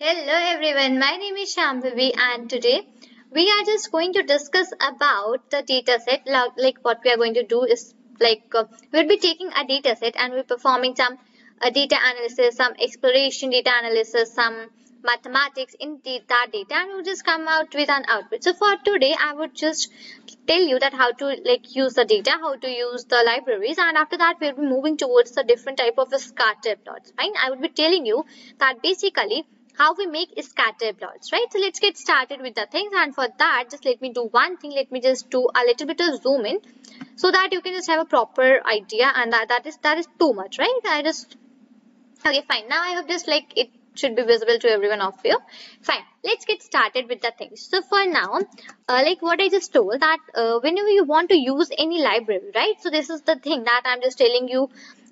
Hello everyone, my name is Shambhavi and today we are just going to discuss about the dataset. Like what we are going to do is like uh, we'll be taking a dataset and we're performing some uh, data analysis, some exploration data analysis, some mathematics in that data and we'll just come out with an output. So for today I would just tell you that how to like use the data, how to use the libraries and after that we'll be moving towards the different type of scatter plots. Fine, I will be telling you that basically how we make scatter plots right? So let's get started with the things. And for that just let me do one thing. Let me just do a little bit of zoom in so that you can just have a proper idea. And that, that is that is too much right? I just okay fine. Now i hope just like it should be visible to everyone of you. Fine. Let's get started with the things. So for now uh, like what i just told that uh, whenever you want to use any library right? So this is the thing that i'm just telling you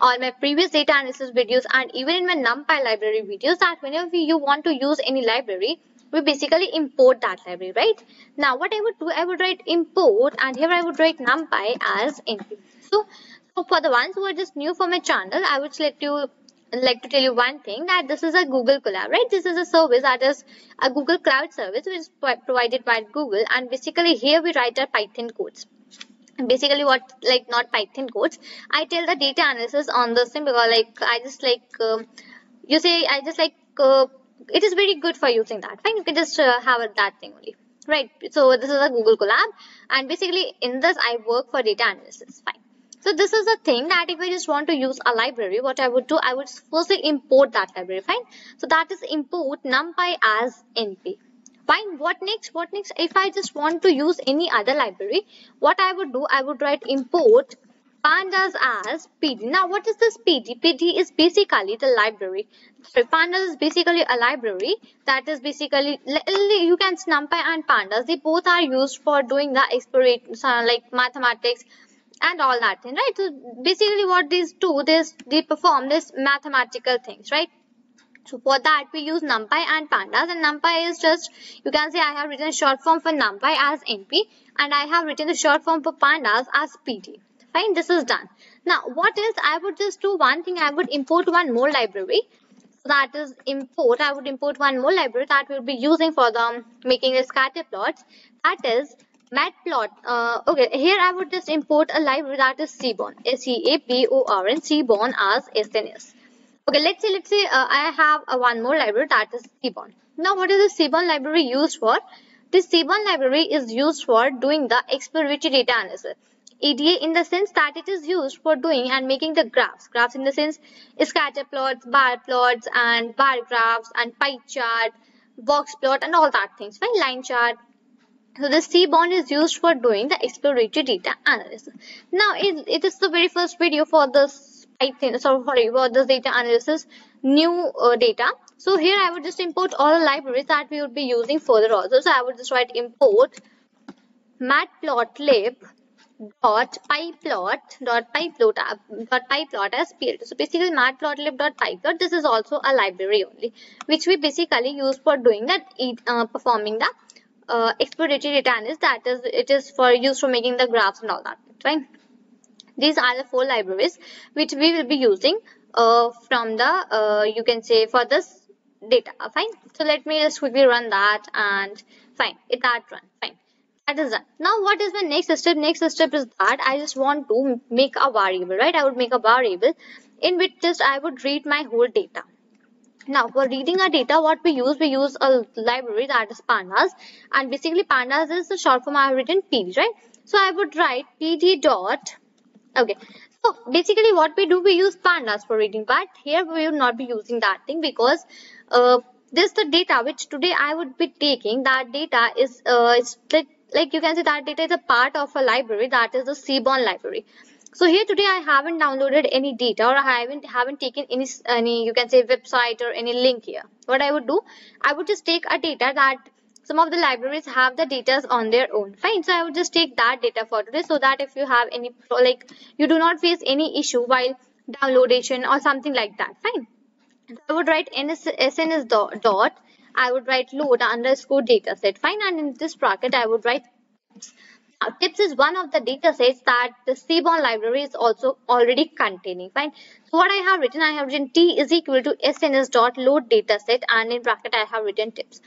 all my previous data analysis videos and even in my numpy library videos that whenever you want to use any library we basically import that library right? Now what i would do i would write import and here i would write numpy as np so, so for the ones who are just new for my channel i would select you like to tell you one thing that this is a google colab right? This is a service that is a google cloud service which is provided by google and basically here we write our python codes basically what like not python codes i tell the data analysis on the sim because like i just like uh, you say i just like uh, it is very good for using that. Fine you can just uh, have that thing only. Right so this is a google colab and basically in this i work for data analysis. Fine. So this is the thing that if i just want to use a library what i would do i would firstly import that library. Fine. So that is import numpy as np Fine. What next? What next? If I just want to use any other library, what I would do, I would write import pandas as pd. Now, what is this pd? pd is basically the library. Sorry, pandas is basically a library that is basically, you can numpy and pandas. They both are used for doing the exploration, like mathematics and all that thing, right? So, basically what these do, this, they perform this mathematical things, right? So for that we use numpy and pandas and numpy is just you can say I have written a short form for numpy as np and I have written the short form for pandas as pd. Fine this is done. Now what is I would just do one thing. I would import one more library. So that is import. I would import one more library that we'll be using for the making the scatter plots. That is matplot uh, okay here I would just import a library that is seaborn s-e-a-b-o-r-n seaborn as sns Okay, let's say, let's say uh, I have a one more library that is Seaborn. Now, what is the Seaborn library used for? This Seaborn library is used for doing the exploratory data analysis. EDA in the sense that it is used for doing and making the graphs. Graphs in the sense scatter plots, bar plots and bar graphs and pie chart, box plot and all that things, fine, line chart. So the Seaborn is used for doing the exploratory data analysis. Now it, it is the very first video for this I think so sorry for this data analysis new uh, data. So here I would just import all the libraries that we would be using further also so I would just write import matplotlib dot pyplot dot pyplot dot pyplot as plt so basically matplotlib dot pyplot this is also a library only which we basically use for doing that uh, performing the uh, exploratory data analysis that is it is for use for making the graphs and all that right these are the four libraries which we will be using uh, from the, uh, you can say for this data. Fine. So let me just quickly run that and fine. It that run. Fine. That is done. Now what is my next step? Next step is that I just want to make a variable, right? I would make a variable in which just I would read my whole data. Now for reading our data, what we use, we use a library that is pandas and basically pandas is the short form I have written pd, right? So I would write pd dot okay. So basically what we do we use pandas for reading but here we will not be using that thing because uh, this the data which today I would be taking. That data is uh, it's like, like you can say that data is a part of a library that is the Seaborn library. So here today I haven't downloaded any data or I haven't haven't taken any any you can say website or any link here. What I would do I would just take a data that some of the libraries have the data on their own. Fine. So i would just take that data for today so that if you have any like you do not face any issue while downloadation or something like that. Fine. So i would write ns, sns dot, i would write load underscore data set. Fine. And in this bracket i would write Now, tips is one of the data sets that the Seaborn library is also already containing, fine. So what I have written, I have written T is equal to SNS dot load dataset and in bracket I have written tips.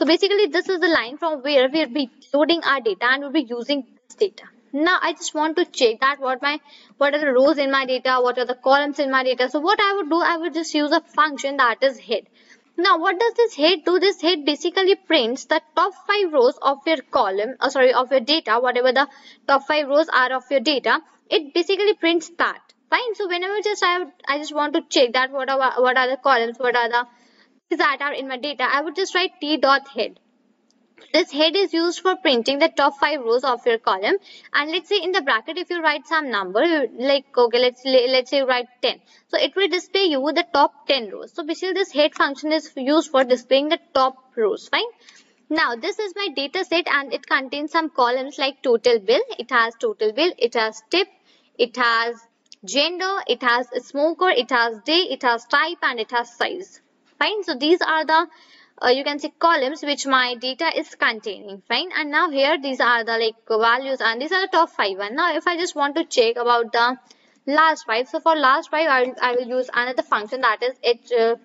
So basically this is the line from where we'll be loading our data and we'll be using this data. Now I just want to check that what my what are the rows in my data, what are the columns in my data. So what I would do, I would just use a function that is head. Now, what does this head do? This head basically prints the top five rows of your column, uh, sorry, of your data, whatever the top five rows are of your data. It basically prints that. Fine. So whenever just I, I just want to check that what are what are the columns, what are the that are in my data, I would just write t dot head. This head is used for printing the top five rows of your column. And let's say in the bracket, if you write some number, like, okay, let's, let's say write 10. So it will display you the top 10 rows. So basically this head function is used for displaying the top rows, fine. Now this is my data set and it contains some columns like total bill. It has total bill, it has tip, it has gender, it has smoker, it has day, it has type and it has size. Fine. So these are the uh, you can see columns which my data is containing. Fine. And now here these are the like values and these are the top five. And now if i just want to check about the last five. So for last five i will, I will use another function that is it uh,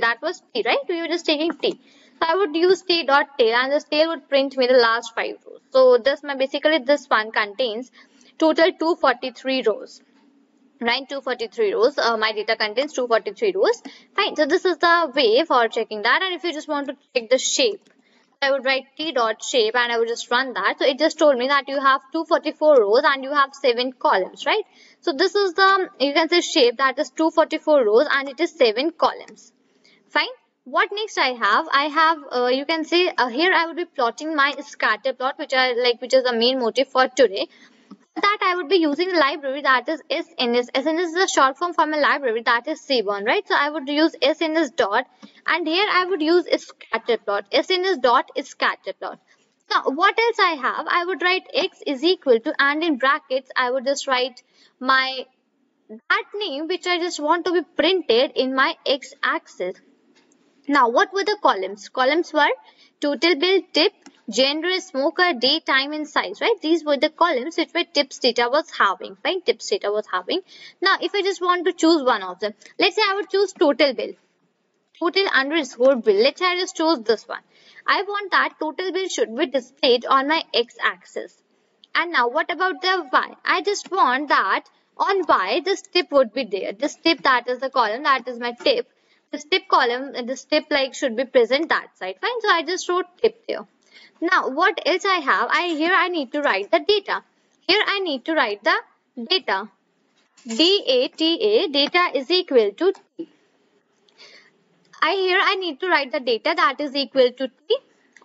that was t right? We were just taking t. So i would use t dot tail and this tail would print me the last five rows. So this my basically this one contains total 243 rows right 243 rows uh, my data contains 243 rows fine so this is the way for checking that and if you just want to check the shape I would write t dot shape and I would just run that. So it just told me that you have 244 rows and you have 7 columns, right? So this is the, you can say shape that is 244 rows and it is 7 columns. Fine. What next I have? I have, uh, you can say uh, here I would be plotting my scatter plot which I like, which is the main motive for today that I would be using the library that is SNS. SNS is a short form from a library that is Seaborn, right? So I would use SNS dot and here I would use scatterplot. SNS dot is scatterplot. Now what else I have? I would write x is equal to and in brackets I would just write my that name which I just want to be printed in my x axis. Now what were the columns? Columns were total bill tip gender, smoker, day, time, and size, right? These were the columns which were tips data was having, right? Tips data was having. Now, if I just want to choose one of them, let's say I would choose total bill. Total underscore bill. Let's say I just chose this one. I want that total bill should be displayed on my x-axis. And now what about the y? I just want that on y this tip would be there. This tip that is the column that is my tip. This tip column, this tip like should be present that side. Fine. So I just wrote tip there. Now, what else I have? I Here I need to write the data. Here I need to write the data. D-A-T-A, data is equal to T. I here I need to write the data that is equal to T.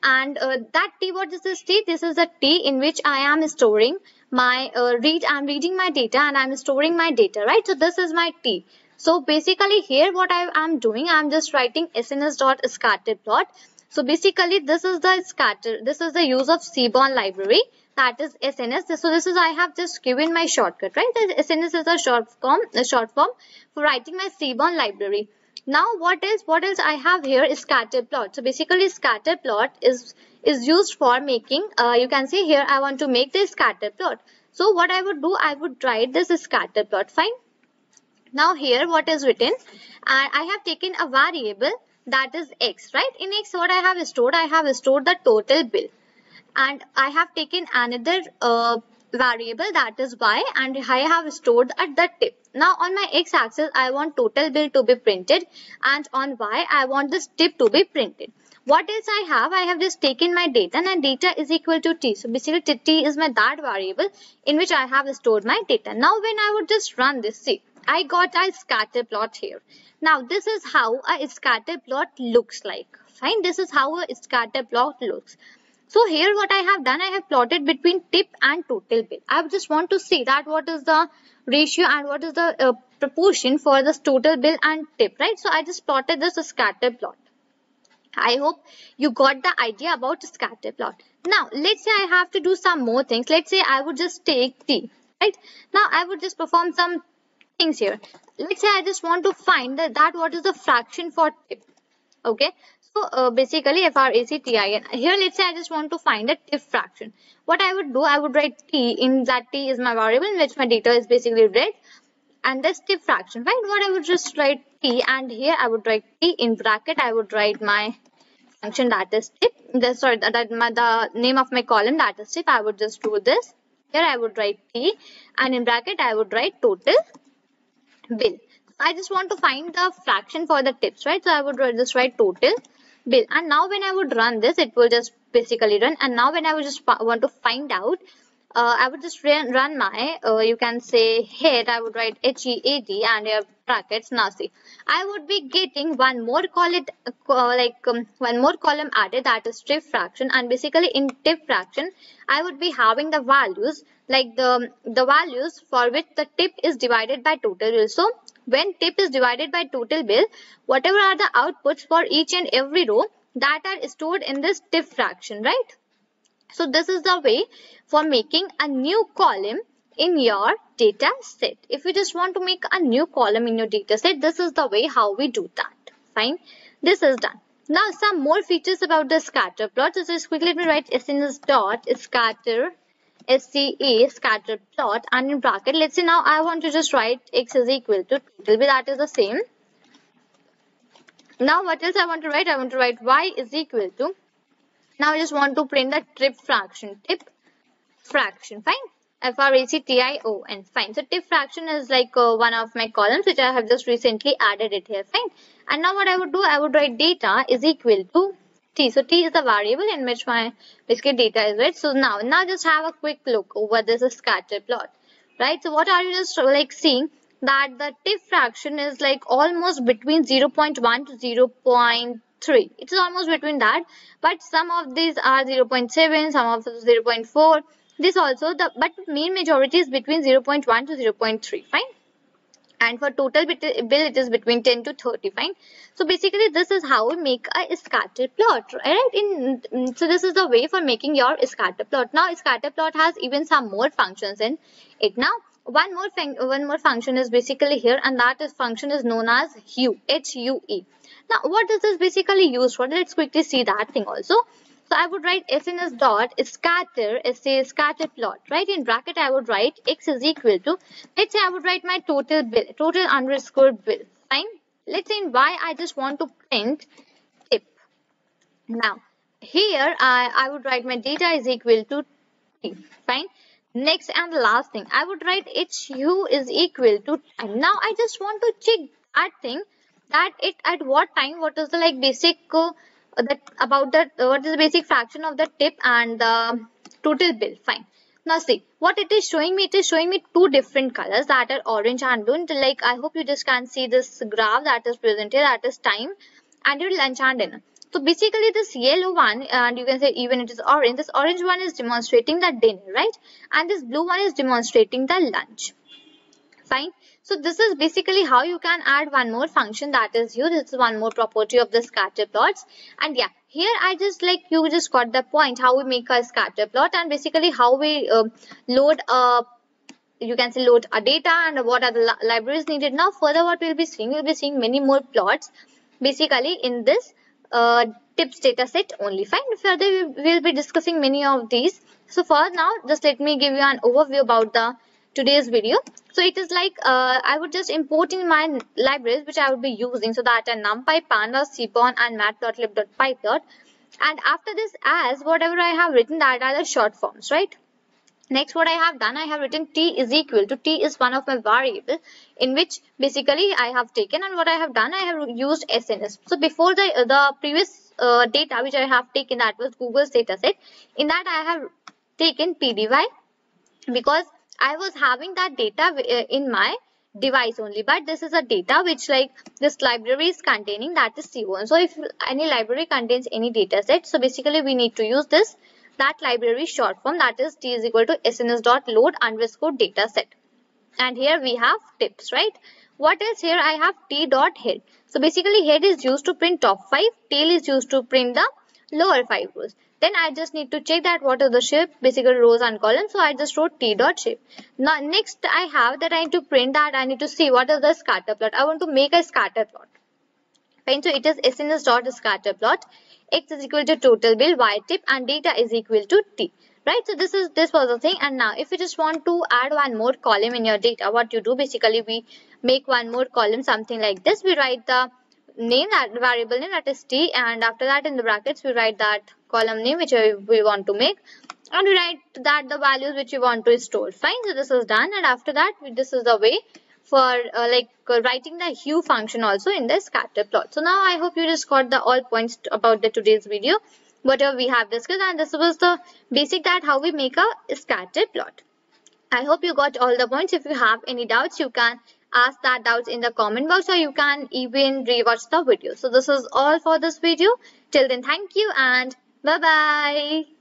And uh, that T, what is this T? This is the T in which I am storing my, uh, read, I'm reading my data and I'm storing my data, right? So this is my T. So basically here what I am doing, I'm just writing sns dot plot so basically this is the scatter, this is the use of Seaborn library that is SNS. So this is I have just given my shortcut, right? The SNS is a short form, a short form for writing my Seaborn library. Now what else? What else I have here is scatter plot. So basically scatter plot is is used for making. Uh, you can see here I want to make this scatter plot. So what I would do, I would write this scatter plot. Fine. Now here what is written? And I have taken a variable that is x, right? In x, what I have stored? I have stored the total bill. And I have taken another uh, variable that is y and I have stored at the tip. Now on my x-axis, I want total bill to be printed and on y, I want this tip to be printed. What else I have? I have just taken my data and data is equal to t. So basically t is my that variable in which I have stored my data. Now when I would just run this, see, I got a scatter plot here. Now this is how a scatter plot looks like. Fine, this is how a scatter plot looks. So here what I have done, I have plotted between tip and total bill. I just want to see that what is the ratio and what is the uh, proportion for this total bill and tip, right? So I just plotted this scatter plot. I hope you got the idea about scatter plot. Now, let's say I have to do some more things. Let's say I would just take T, right? Now, I would just perform some things here. Let's say I just want to find that, that what is the fraction for tip. Okay. So uh, basically FRACTIN. Here let's say I just want to find a TIF fraction. What I would do, I would write T in that T is my variable in which my data is basically read and this TIF fraction, right? What I would just write T and here I would write T in bracket. I would write my function that is TIF. The, sorry, that, my, the name of my column that is TIF. I would just do this. Here I would write T and in bracket I would write total bill. I just want to find the fraction for the tips, right? So I would just write total bill. And now when I would run this, it will just basically run. And now when I would just want to find out, uh, I would just run, my, uh, you can say head, I would write H-E-A-D and your brackets. See, I would be getting one more column, uh, like um, one more column added that is TIF fraction. And basically in TIF fraction, I would be having the values like the, the values for which the tip is divided by total bill. So when tip is divided by total bill, whatever are the outputs for each and every row that are stored in this TIF fraction, right? So this is the way for making a new column in your data set. If you just want to make a new column in your data set, this is the way how we do that. Fine. This is done. Now some more features about the scatter plot. So just quickly let me write SNS dot scatter SCA scatter plot and in bracket let's say now I want to just write x is equal to total b that is the same now what else I want to write I want to write y is equal to now I just want to print the tip fraction tip fraction fine F-R-A-C-T-I-O-N fine so tip fraction is like uh, one of my columns which I have just recently added it here fine and now what I would do I would write data is equal to t. So t is the variable in which my basically data is read. So now, now just have a quick look over this scatter plot, right? So what are you just like seeing that the tip fraction is like almost between 0.1 to 0.3. It is almost between that, but some of these are 0.7, some of them 0.4. This also the but mean majority is between 0.1 to 0.3. Fine and for total bill it is between 10 to 30 fine so basically this is how we make a scatter plot right in mm, so this is the way for making your scatter plot now scatter plot has even some more functions in it now one more thing one more function is basically here and that is function is known as hue h-u-e now what is this basically used for let's quickly see that thing also so I would write SNS dot scatter, say scatter plot, right? In bracket, I would write x is equal to, let's say I would write my total bill, total underscore bill, fine? Let's say in y, I just want to print tip. Now, here I, I would write my data is equal to t, fine? Next and last thing, I would write hue is equal to time. Now, I just want to check that thing that it at what time, what is the like basic uh, that about the what is the basic fraction of the tip and the total bill? Fine. Now see what it is showing me it is showing me two different colors that are orange and blue. Like i hope you just can see this graph that is presented that is time and your lunch and dinner so basically this yellow one and hue can say even it is orange this orange one is demonstrating the dinner right and this blue one is demonstrating the lunch fine so this is basically how you can add one more function that is you. This is one more property of the scatter plots. And yeah, here I just like you just got the point how we make a scatter plot and basically how we uh, load a you can say load a data and what are the li libraries needed. Now further what we'll be seeing, we'll be seeing many more plots basically in this uh, tips data set only. Fine. Further we'll be discussing many of these. So for now just let me give you an overview about the today's video. So it is like uh, I would just import in my libraries which I would be using. So that are NumPy, Pandas, Seaborn and Matplotlib.pyplot. And after this as whatever I have written that are the short forms, right? Next, what I have done, I have written t is equal to t is one of my variable in which basically I have taken and what I have done, I have used SNS. So before the uh, the previous uh, data which I have taken that was Google's dataset, in that I have taken pdy because I was having that data uh, in my device only. But this is a data which like this library is containing that is Seaborn so if any library contains any data set so basically we need to use this that library short form that is t is equal to sns dot load underscore data set and here we have tips right what else here I have t dot head so basically head is used to print top 5 tail is used to print the lower 5 rows then I just need to check that what are the shape, basically rows and columns. So I just wrote t dot shape. Now next I have that I need to print that I need to see what is the scatter plot. I want to make a scatter plot. So it is sns dot scatter plot. X is equal to total bill y tip and data is equal to t. Right? So this is this was the thing. And now if you just want to add one more column in your data what you do basically we make one more column something like this. We write the name that variable name that is t. And after that in the brackets we write that column name which we want to make. And we write that the values which we want to store. Fine. So this is done. And after that this is the way for uh, like uh, writing the hue function also in the scatter plot. So now I hope you just got the all points about the today's video whatever we have discussed and this was the basic that how we make a scatter plot. I hope you got all the points. If you have any doubts you can ask that doubts in the comment box or you can even rewatch the video. So this is all for this video. Till then thank you and bye bye.